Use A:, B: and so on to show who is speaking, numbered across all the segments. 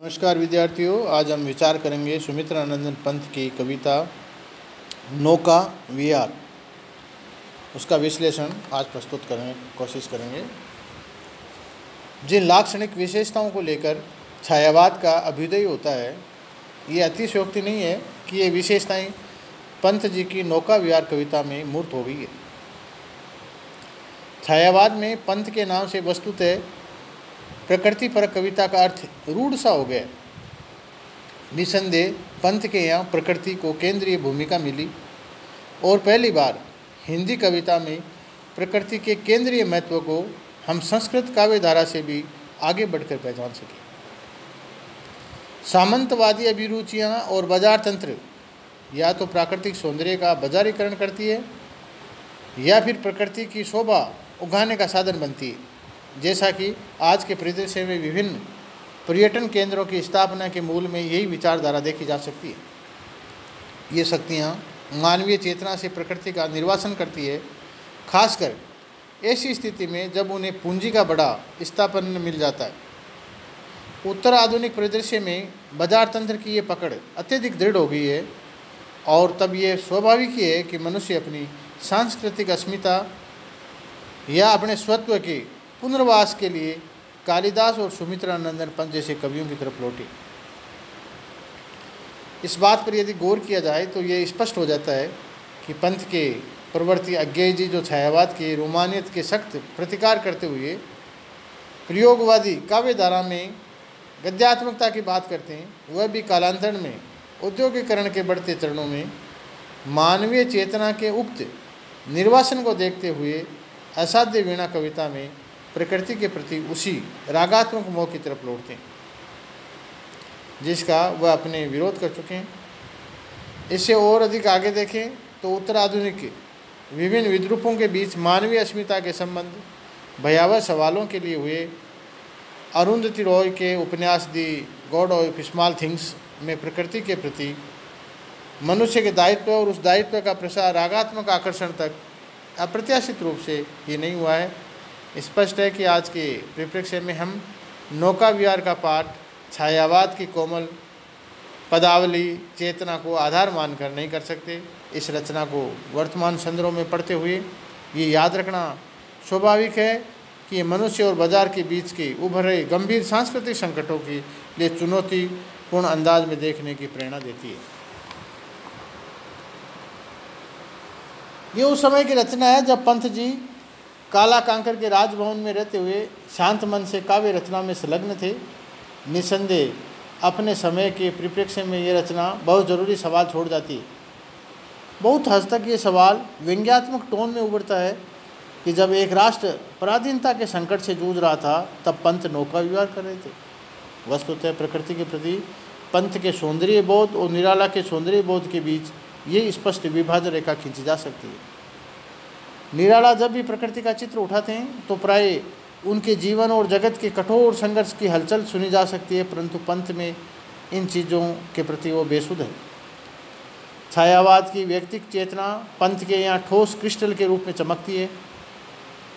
A: नमस्कार विद्यार्थियों, आज हम विचार करेंगे सुमित्रा नंदन पंत की कविता नौका विहार उसका विश्लेषण आज प्रस्तुत करने कोशिश करेंगे। जिन लाक्षणिक विशेषताओं को लेकर छायावाद का अभ्युदय होता है, ये अतिशयोक्ति नहीं है कि ये विशेषताएँ पंत जी की नौका विहार कविता में मूर्त हो गई है। छायावाद में पंत के नाम से वस्तुतः प्रकृति पर कविता का अर्थ रूढ़ सा हो गया। निसंदेह पंथ के यहाँ प्रकृति को केंद्रीय भूमिका मिली। और पहली बार हिंदी कविता में प्रकृति के केंद्रीय महत्व को हम संस्कृत काव्य धारा से भी आगे बढ़कर पहचान सके। सामंतवादी अभिरुचियाँ और बाज़ार तंत्र, या तो प्राकृतिक सौंदर्य का बाजारीकरण करती है, या फिर प्रकृति की शोभा उगाने का साधन बनती है। जैसा कि आज के परिदृश्य में विभिन्न पर्यटन केंद्रों की स्थापना के मूल में यही विचारधारा देखी जा सकती है। ये शक्तियाँ मानवीय चेतना से प्रकृति का निर्वासन करती है, खासकर ऐसी स्थिति में जब उन्हें पूंजी का बड़ा स्थापन मिल जाता है। उत्तर आधुनिक परिदृश्य में बाज़ार तंत्र की ये पकड़ अत्यधिक दृढ़ हो गई है और तब ये स्वाभाविक ही है कि मनुष्य अपनी सांस्कृतिक अस्मिता या अपने स्वत्व के पुनर्वास के लिए कालिदास और सुमित्रानंदन पंत जैसे कवियों की तरफ़ लौटे। इस बात पर यदि गौर किया जाए तो ये स्पष्ट हो जाता है कि पंथ के प्रवर्ती अज्ञेय जी जो छायावाद के, रोमानियत के सख्त प्रतिकार करते हुए प्रयोगवादी काव्य धारा में गद्यात्मकता की बात करते हैं, वह भी कालांतरण में औद्योगिकरण के बढ़ते चरणों में मानवीय चेतना के उक्त निर्वासन को देखते हुए असाध्य वीणा कविता में प्रकृति के प्रति उसी रागात्मक मोह की तरफ़ लौटते हैं, जिसका वह अपने विरोध कर चुके हैं। इससे और अधिक आगे देखें तो उत्तराधुनिक विभिन्न विद्रूपों के बीच मानवीय अस्मिता के संबंध, भयावह सवालों के लिए हुए अरुंधति रॉय के उपन्यास the God of Small Things में प्रकृति के प्रति मनुष्य के दायित्व और उस दायित्व का प्रसार रागात्मक आकर्षण तक अप्रत्याशित रूप से ही नहीं हुआ है। स्पष्ट है कि आज के परिप्रेक्ष्य में हम नौका विहार का पाठ, छायावाद की कोमल पदावली, चेतना को आधार मानकर नहीं कर सकते। इस रचना को वर्तमान संदर्भों में पढ़ते हुए ये याद रखना स्वाभाविक है कि मनुष्य और बाज़ार के बीच के उभर रहे गंभीर सांस्कृतिक संकटों के लिए चुनौतीपूर्ण अंदाज में देखने की प्रेरणा देती है। ये उस समय की रचना है जब पंथ जी काला कांकर के राजभवन में रहते हुए शांत मन से काव्य रचना में संलग्न थे। निसंदेह, अपने समय के परिप्रेक्ष्य में ये रचना बहुत ज़रूरी सवाल छोड़ जाती है। बहुत हद तक ये सवाल व्यंग्यात्मक टोन में उभरता है कि जब एक राष्ट्र पराधीनता के संकट से जूझ रहा था, तब पंथ नौका विहार कर रहे थे। वस्तुतः प्रकृति के प्रति पंथ के सौंदर्य बोध और निराला के सौंदर्य बोध के बीच ये स्पष्ट विभाजन रेखा खींची जा सकती है। निराला जब भी प्रकृति का चित्र उठाते हैं तो प्राय उनके जीवन और जगत के कठोर संघर्ष की हलचल सुनी जा सकती है, परंतु पंथ में इन चीज़ों के प्रति वो बेसुध है। छायावाद की व्यक्तिक चेतना पंथ के यहाँ ठोस क्रिस्टल के रूप में चमकती है।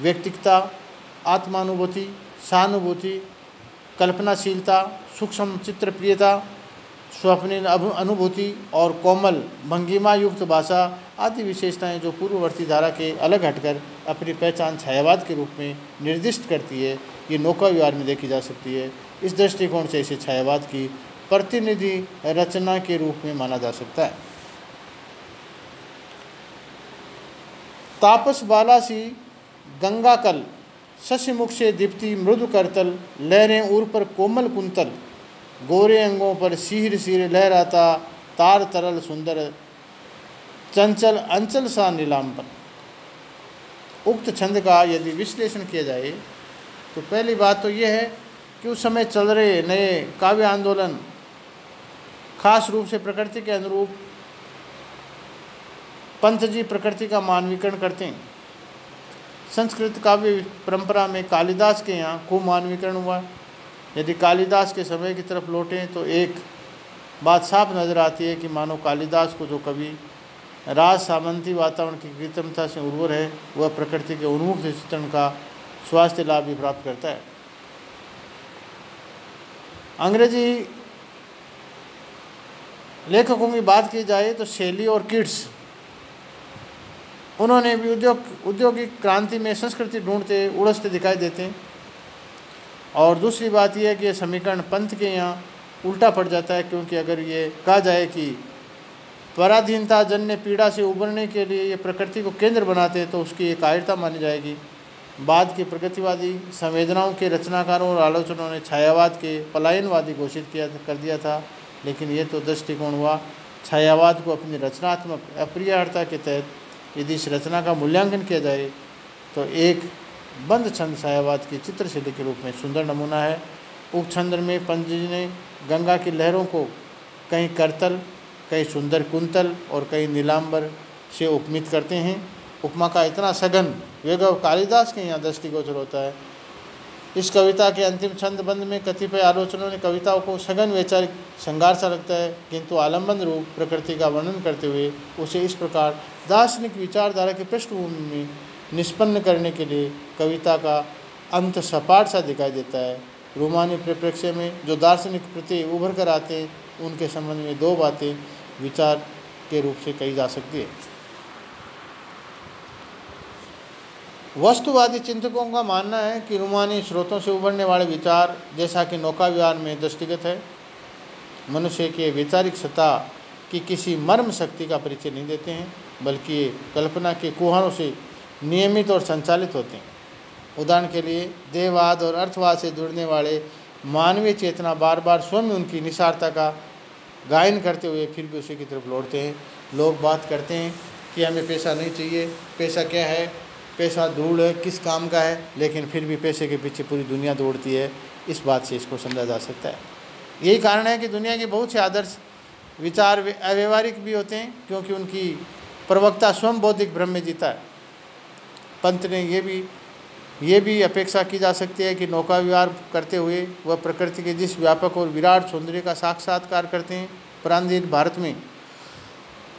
A: व्यक्तिकता, आत्मानुभूति, सहानुभूति, कल्पनाशीलता, सूक्ष्म चित्रप्रियता स्वप्निल अनुभूति और कोमल भंगिमा युक्त भाषा आदि विशेषताएँ जो पूर्ववर्ती धारा के अलग हटकर अपनी पहचान छायावाद के रूप में निर्दिष्ट करती है, ये नौका विहार में देखी जा सकती है। इस दृष्टिकोण से इसे छायावाद की प्रतिनिधि रचना के रूप में माना जा सकता है। तापस बालासी, गंगाकल, शशिमुख से दीप्ति मृदु करतल लहरें उर पर कोमल कुंतल गोरे अंगों पर सीर सीर लहराता तार तरल सुंदर चंचल अंचल सा नीलांबर उक्त छंद का यदि विश्लेषण किया जाए तो पहली बात तो यह है कि उस समय चल रहे नए काव्य आंदोलन खास रूप से प्रकृति के अनुरूप पंथ जी प्रकृति का मानवीकरण करते हैं। संस्कृत काव्य परंपरा में कालिदास के यहाँ खूब मानवीकरण हुआ। यदि कालिदास के समय की तरफ़ लौटें तो एक बात साफ़ नज़र आती है कि मानो कालिदास को जो कवि राज सामंती वातावरण की कृत्रिमता से उर्वर है, वह प्रकृति के उन्मुख चित्रण का स्वास्थ्य लाभ भी प्राप्त करता है। अंग्रेज़ी लेखकों की बात की जाए तो शैली और किड्स उन्होंने भी उद्योग औद्योगिक क्रांति में संस्कृति ढूंढते, उड़सते दिखाई देते हैं। और दूसरी बात यह है कि समीकरण पंथ के यहाँ उल्टा पड़ जाता है, क्योंकि अगर ये कहा जाए कि पराधीनता जन्य पीड़ा से उबरने के लिए ये प्रकृति को केंद्र बनाते हैं तो उसकी एक कायरता मानी जाएगी। बाद के प्रगतिवादी संवेदनाओं के रचनाकारों और आलोचकों ने छायावाद के पलायनवादी घोषित किया कर दिया था, लेकिन ये तो दृष्टिकोण हुआ, छायावाद को अपनी रचनात्मक अप्रियता के तहत यदि इस रचना का मूल्यांकन किया जाए तो एक बंद छंद छायावाद की चित्रशैली के रूप में सुंदर नमूना है। उप छंद में पंत जी ने गंगा की लहरों को कहीं करतल, कहीं सुंदर कुंतल और कहीं नीलांबर से उपमित करते हैं। उपमा का इतना सघन वेगव कालिदास के यहाँ दृष्टिगोचर होता है। इस कविता के अंतिम छंद बंद में कतिपय आलोचनों ने कविताओं को सघन वैचारिक श्रृंगार सा लगता है, किंतु आलंबन रूप प्रकृति का वर्णन करते हुए उसे इस प्रकार दार्शनिक विचारधारा की पृष्ठभूमि में निष्पन्न करने के लिए कविता का अंत सपाट सा दिखाई देता है। रोमानी परिप्रेक्ष्य में जो दार्शनिक प्रति उभर कर आते हैं, उनके संबंध में दो बातें विचार के रूप से कही जा सकती है। वस्तुवादी चिंतकों का मानना है कि रुमानी स्रोतों से उभरने वाले विचार जैसा कि नौका विहार में दृष्टिगत है। मनुष्य के वैचारिक सत्ता की किसी मर्म शक्ति का परिचय नहीं देते हैं, बल्कि कल्पना के कुहारों से नियमित और संचालित होते हैं। उदाहरण के लिए, देहवाद और अर्थवाद से जुड़ने वाले मानवीय चेतना बार बार स्वयं उनकी निसारता का गायन करते हुए फिर भी उसी की तरफ़ लौटते हैं। लोग बात करते हैं कि हमें पैसा नहीं चाहिए, पैसा क्या है? पैसा धूल है किस काम का है? लेकिन फिर भी पैसे के पीछे पूरी दुनिया दौड़ती है। इस बात से इसको समझा जा सकता है। यही कारण है कि दुनिया के बहुत से आदर्श विचार अव्यवहारिक भी होते हैं, क्योंकि उनकी प्रवक्ता स्वयं बौद्धिक भ्रम में जीता है। पंत ने ये भी ये भी अपेक्षा की जा सकती है कि नौका विहार करते हुए वह प्रकृति के जिस व्यापक और विराट सौंदर्य का साक्षात्कार करते हैं, प्रांतीय भारत में,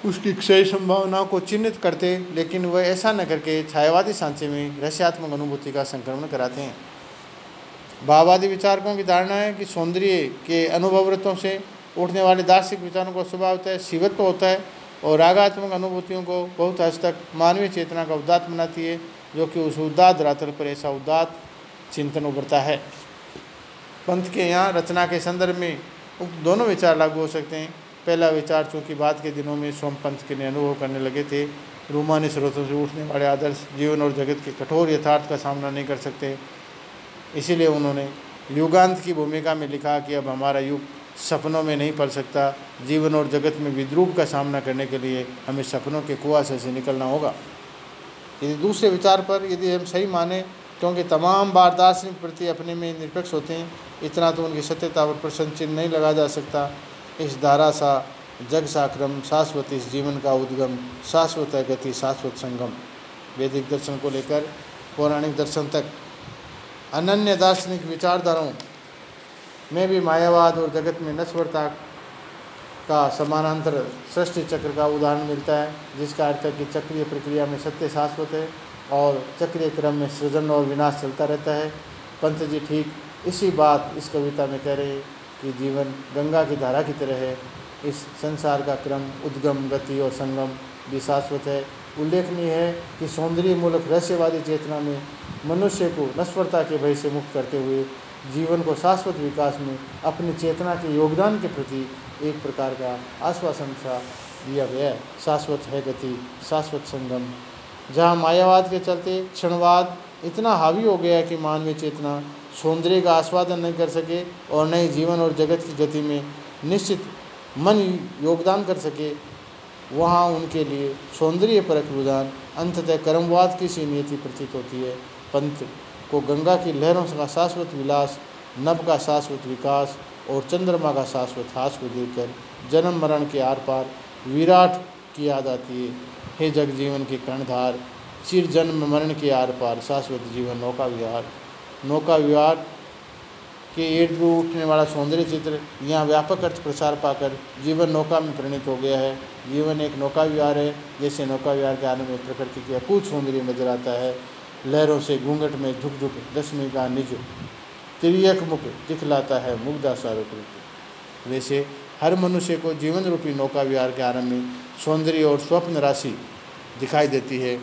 A: उसकी क्षय संभावनाओं को चिन्हित करते, लेकिन वह ऐसा न करके छायावादी सांचे में रहस्यात्मक अनुभूति का संक्रमण कराते हैं। भाववादी विचारकों की धारणा है कि सौंदर्य के अनुभवृतों से उठने वाले दार्शिक विचारों का स्वभाव होता है, शिवत्व होता है और रागात्मक अनुभूतियों को बहुत हद तक मानवीय चेतना का उदात बनाती है, जो कि उस उदात रातल पर ऐसा उदात चिंतन उभरता है। पंथ के यहाँ रचना के संदर्भ में उक्त दोनों विचार लागू हो सकते हैं। पहला विचार चूँकि बाद के दिनों में सोम पंथ के लिए अनुभव करने लगे थे, रूमानी स्रोतों से उठने वाले आदर्श जीवन और जगत के कठोर यथार्थ का सामना नहीं कर सकते। इसीलिए उन्होंने युगांत की भूमिका में लिखा कि अब हमारा युग सपनों में नहीं पल सकता। जीवन और जगत में विद्रूप का सामना करने के लिए हमें सपनों के कुआसे से निकलना होगा। यदि दूसरे विचार पर यदि हम सही माने, क्योंकि तमाम बार दार्शनिक प्रति अपने में निरपेक्ष होते हैं, इतना तो उनकी सत्यता पर प्रसन्न चिन्ह नहीं लगा जा सकता। इस धारा सा, जग साक्रम शाश्वत इस जीवन का उद्गम, शाश्वत गति, शाश्वत संगम। वैदिक दर्शन को लेकर पौराणिक दर्शन तक अनन्य दार्शनिक विचारधाराओं में भी मायावाद और जगत में नश्वरता का समानांतर सृष्टि चक्र का उदाहरण मिलता है, जिसका अर्थ है कि चक्रीय प्रक्रिया में सत्य शाश्वत है और चक्रीय क्रम में सृजन और विनाश चलता रहता है। पंत जी ठीक इसी बात इस कविता में कह रहे हैं कि जीवन गंगा की धारा की तरह है। इस संसार का क्रम उद्गम, गति और संगम भी शाश्वत है। उल्लेखनीय है कि सौंदर्य मूलक रहस्यवादी चेतना में मनुष्य को नश्वरता के भय से मुक्त करते हुए जीवन को शाश्वत विकास में अपनी चेतना के योगदान के प्रति एक प्रकार का आश्वासन सा दिया गया है। शाश्वत है गति, शाश्वत संगम। जहाँ मायावाद के चलते क्षणवाद इतना हावी हो गया कि मानवीय चेतना सौंदर्य का आस्वादन नहीं कर सके और नए जीवन और जगत की गति में निश्चित मन योगदान कर सके, वहाँ उनके लिए सौंदर्य परक रुझान, अंततः कर्मवाद की सी नियति प्रतीत होती है। पंथ को गंगा की लहरों का शाश्वत विलास, नभ का शाश्वत विकास और चंद्रमा का शाश्वत हास को देखकर जन्म मरण के आर पार विराट की याद आती है। हे जग जीवन के कर्णधार, चिर जन्म मरण के आर पार शाश्वत जीवन, नौका विहार। नौका विहार के इर्द उठने वाला सौंदर्य चित्र यहाँ व्यापक अर्थ प्रसार पाकर जीवन नौका में परिणित हो गया है। जीवन एक नौका विहार है, जैसे नौका विहार के आनंद में प्रकृति के अकूत सौंदर्य नज़र आता है। लहरों से घूंघट में झुक झुक दसवीं का निज तिरक मुख दिखलाता है मुग्धा सारूप वैसे हर मनुष्य को जीवन रूपी नौका विहार के आरंभ में सौंदर्य और स्वप्न राशि दिखाई देती है।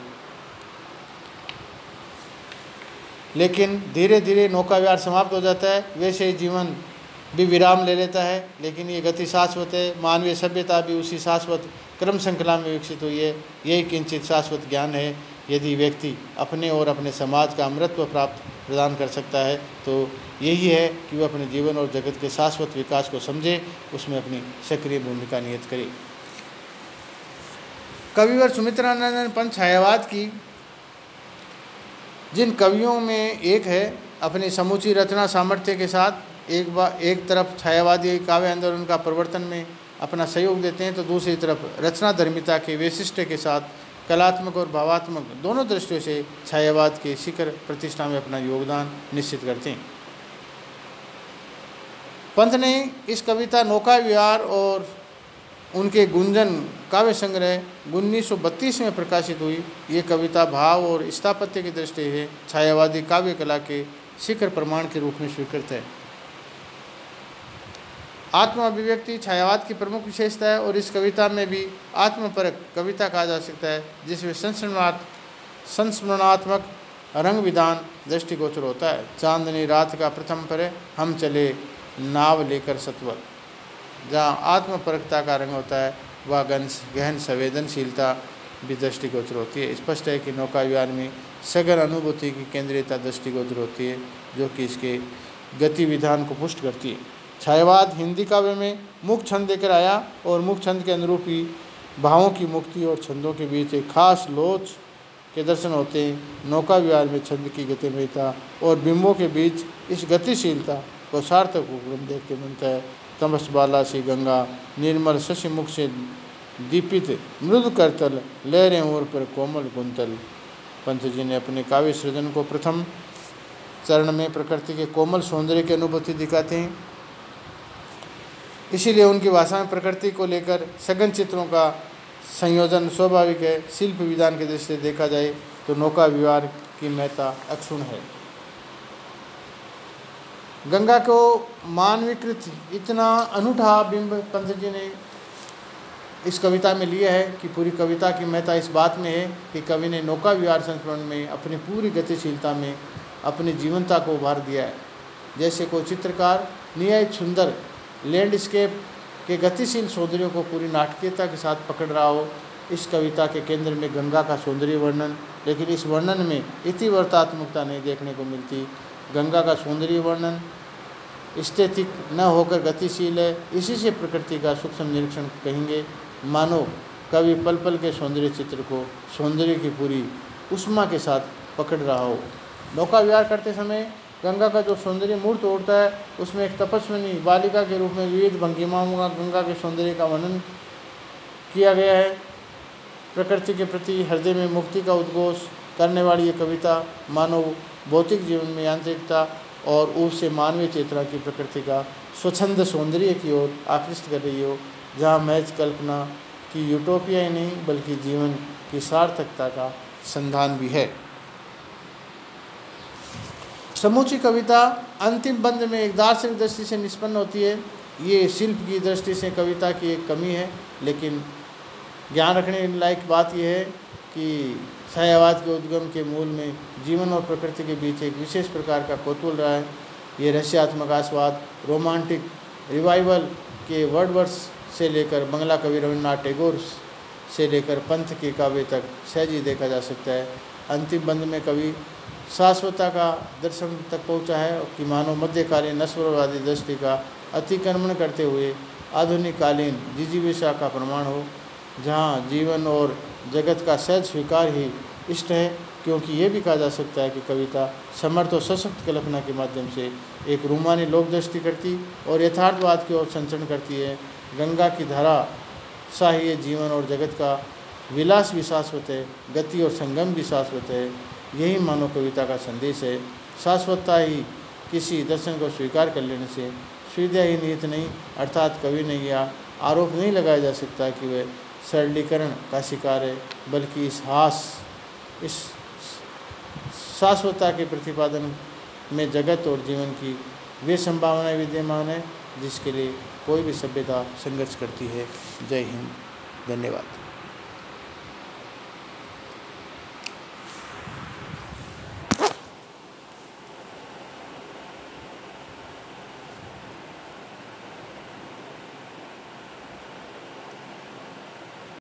A: लेकिन धीरे धीरे नौका विहार समाप्त हो जाता है, वैसे ही जीवन भी विराम ले लेता है, लेकिन ये गति शाश्वत है, मानवीय सभ्यता भी उसी शाश्वत क्रम श्रृंखला में विकसित हुई है, यही किंचित शाश्वत ज्ञान है यदि व्यक्ति अपने और अपने समाज का अमृत्व प्राप्त प्रदान कर सकता है तो यही है कि वह अपने जीवन और जगत के शाश्वत विकास को समझे, उसमें अपनी सक्रिय भूमिका नियत करे। कविवर सुमित्रानंदन पंत छायावाद की, जिन कवियों में एक है, अपनी समूची रचना सामर्थ्य के साथ एक बार एक तरफ़ छायावादी काव्य आंदोलन का प्रवर्तन में अपना सहयोग देते हैं तो दूसरी तरफ़ रचना धर्मिता के वैशिष्ट्य के साथ कलात्मक और भावात्मक दोनों दृष्टियों से छायावाद के शिखर प्रतिष्ठा में अपना योगदान निश्चित करते हैं। पंत ने इस कविता नौका विहार और उनके गुंजन काव्य संग्रह उन्नीस सौ बत्तीस में प्रकाशित हुई। ये कविता भाव और स्थापत्य की दृष्टि से छायावादी काव्य कला के शिखर प्रमाण के रूप में स्वीकृत है। आत्म अभिव्यक्ति छायावाद की प्रमुख विशेषता है और इस कविता में भी आत्मपरक कविता कहा जा सकता है, जिसमें संस्मरणात् संस्मरणात्मक रंग विधान दृष्टिगोचर होता है। चांदनी रात का प्रथम पर हम चले, नाव लेकर सत्वर जहाँ आत्मपरकता का रंग होता है, वह गहन गहन संवेदनशीलता भी दृष्टिगोचर होती है। स्पष्ट है कि नौका विहार में सघन अनुभूति की केंद्रीयता दृष्टिगोचर होती है, जो कि इसके गति विधान को पुष्ट करती है। छायावाद हिंदी काव्य में मुख छंद देकर आया और मुख छंद के अनुरूप ही भावों की मुक्ति और छंदों के बीच एक खास लोच के दर्शन होते हैं। नौका विहार में छंद की गतिमयता और बिंबों के बीच इस गतिशीलता को सार्थक उपक्रम देख के है। तमस बाला सी गंगा, निर्मल शशि मुख से दीपित मृद करतल, लहरें ओर पर कोमल कुंतल। पंत जी ने अपने काव्य सृजन को प्रथम चरण में प्रकृति के कोमल सौंदर्य की अनुभूति दिखाते हैं। इसीलिए उनकी भाषा में प्रकृति को लेकर सघन चित्रों का संयोजन स्वाभाविक है। शिल्प विधान की दृष्टि से देखा जाए तो नौका विहार की महत्ता अक्षुण है। गंगा को मानवीकृत इतना अनूठा बिंब पंत जी ने इस कविता में लिया है कि पूरी कविता की महत्ता इस बात में है कि कवि ने नौका विहार संस्मरण में अपनी पूरी गतिशीलता में अपनी जीवनता को उभार दिया है। जैसे कोई चित्रकार नियाय सुंदर लैंडस्केप के गतिशील सौंदर्य को पूरी नाटकीयता के साथ पकड़ रहा हो, इस कविता के केंद्र में गंगा का सौंदर्य वर्णन, लेकिन इस वर्णन में इतिवर्तात्मकता नहीं देखने को मिलती। गंगा का सौंदर्य वर्णन स्थितिक न होकर गतिशील है, इसी से प्रकृति का सूक्ष्म निरीक्षण कहेंगे। मानो कवि पल पल के सौंदर्य चित्र को सौंदर्य की पूरी उष्मा के साथ पकड़ रहा हो। नौका विहार करते समय गंगा का जो सौंदर्य मूर्त उड़ता है, उसमें एक तपस्विनी बालिका के रूप में विविध भंगिमाओं का, गंगा के सौंदर्य का वर्णन किया गया है। प्रकृति के प्रति हृदय में मुक्ति का उद्घोष करने वाली ये कविता मानव भौतिक जीवन में यांत्रिकता और उससे मानवीय चेतना की प्रकृति का स्वच्छंद सौंदर्य की ओर आकृष्ट कर रही हो, जहाँ मैच कल्पना की यूटोपिया ही नहीं, बल्कि जीवन की सार्थकता का संधान भी है। समूची कविता अंतिम बंद में एक दार्शनिक दृष्टि से निष्पन्न होती है। ये शिल्प की दृष्टि से कविता की एक कमी है, लेकिन ज्ञान रखने लायक बात यह है कि छायावाद के उद्गम के मूल में जीवन और प्रकृति के बीच एक विशेष प्रकार का कौतूल रहा है। ये रहस्यात्मक आस्वाद, रोमांटिक रिवाइवल के वर्ड वर्ड्स से लेकर बंगला कवि रविन्द्रनाथ टैगोर से लेकर पंथ के काव्य तक सहजी देखा जा सकता है। अंतिम बंद में कवि शाश्वता का दर्शन तक पहुँचा है कि मानव मध्यकालीन नस्वरवादी दृष्टि का अतिक्रमण करते हुए आधुनिककालीन जिजीविषा का प्रमाण हो, जहाँ जीवन और जगत का सहज स्वीकार ही इष्ट है, क्योंकि ये भी कहा जा सकता है कि कविता समर्थ और सशक्त कल्पना के माध्यम से एक रूमानी लोक दृष्टि करती और यथार्थवाद की ओर संचरण करती है। गंगा की धारा शाही जीवन और जगत का विलास भी शाश्वत है, गति और संगम भी शाश्वत है। यही मानव कविता का संदेश है। शाश्वतता ही किसी दर्शन को स्वीकार कर लेने से सुविधा ही निहित नहीं, अर्थात कवि ने यह आरोप नहीं लगाया जा सकता कि वह सरलीकरण का शिकार है, बल्कि इस हास, इस शाश्वतता के प्रतिपादन में जगत और जीवन की वे संभावनाएँ विद्यमान है, जिसके लिए कोई भी सभ्यता संघर्ष करती है। जय हिंद। धन्यवाद।